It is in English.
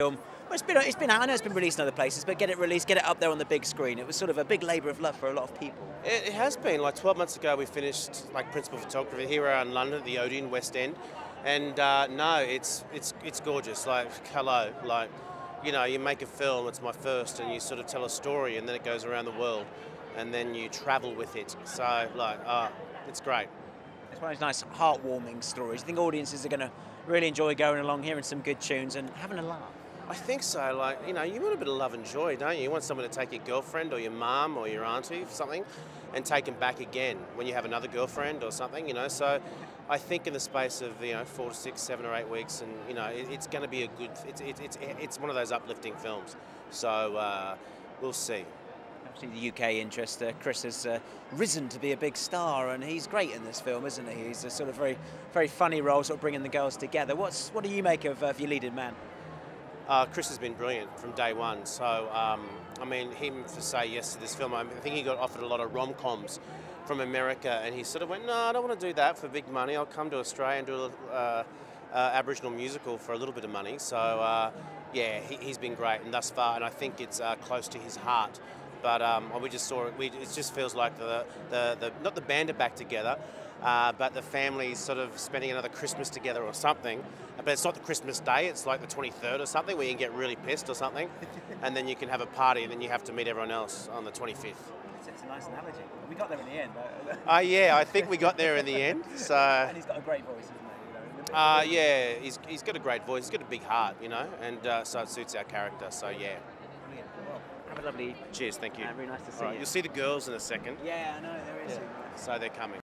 film. Well, it's been it's been out. I know it's been released in other places, but get it released, get it up there on the big screen. It was sort of a big labour of love for a lot of people. It, it, has been. Like 12 months ago, we finished like principal photography here around London at the Odeon West End, and uh, no, it's it's it's gorgeous. Like hello, like you know, you make a film. It's my first, and you sort of tell a story, and then it goes around the world, and then you travel with it. So like, uh, it's great. It's one of those nice, heartwarming stories. I think audiences are going to really enjoy going along, hearing some good tunes, and having a laugh. I think so. Like, you know, you want a bit of love and joy, don't you? You want someone to take your girlfriend or your mum or your auntie or something and take them back again when you have another girlfriend or something, you know. So I think in the space of, you know, four to six, seven or eight weeks, and, you know, it, it's going to be a good, it's, it, it's, it's one of those uplifting films. So uh, we'll see. Obviously, the UK interest. Uh, Chris has uh, risen to be a big star, and he's great in this film, isn't he? He's a sort of very, very funny role, sort of bringing the girls together. What's, what do you make of, uh, your leading man? Uh, Chris has been brilliant from day one. So, um, I mean, him to say yes to this film, I think he got offered a lot of rom-coms from America, and he sort of went, no, I don't want to do that for big money. I'll come to Australia and do a uh, uh, Aboriginal musical for a little bit of money. So, uh, yeah, he, has been great, and thus far, and I think it's uh, close to his heart. But um, we just saw it. We, it just feels like the, the, the not the band are back together, uh, but the family's sort of spending another Christmas together or something. But it's not the Christmas day, it's like the 23rd or something where you can get really pissed or something, and then you can have a party and then you have to meet everyone else on the 25th. It's a nice analogy. We got there in the end. Uh, yeah, I think we got there in the end. So. and he's got a great voice, isn't he? Uh, yeah, he's, he's got a great voice. He's got a big heart, you know, and uh, so it suits our character. So yeah. Brilliant. Well, have a lovely. Cheers. Thank you. Uh, very nice to see right, you. You'll see the girls in a second. Yeah, I know there is. Yeah. So they're coming.